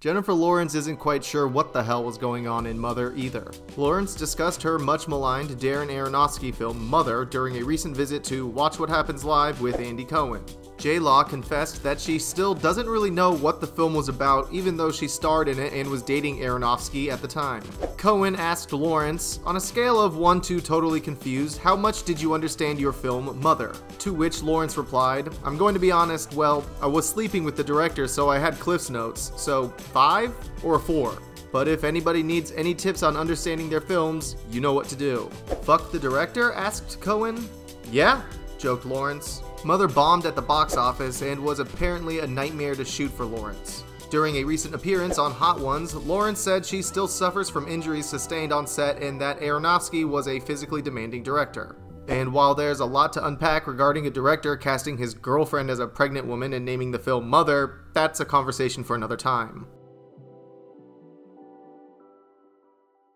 Jennifer Lawrence isn't quite sure what the hell was going on in Mother either. Lawrence discussed her much maligned Darren Aronofsky film Mother during a recent visit to Watch What Happens Live with Andy Cohen. J Law confessed that she still doesn't really know what the film was about, even though she starred in it and was dating Aronofsky at the time. Cohen asked Lawrence, on a scale of 1 to totally confused, how much did you understand your film Mother? To which Lawrence replied, I'm going to be honest, well, I was sleeping with the director, so I had Cliff's notes, so 5 or 4? But if anybody needs any tips on understanding their films, you know what to do. Fuck the director? asked Cohen. Yeah, joked Lawrence. Mother bombed at the box office and was apparently a nightmare to shoot for Lawrence. During a recent appearance on Hot Ones, Lawrence said she still suffers from injuries sustained on set and that Aronofsky was a physically demanding director. And while there's a lot to unpack regarding a director casting his girlfriend as a pregnant woman and naming the film Mother, that's a conversation for another time.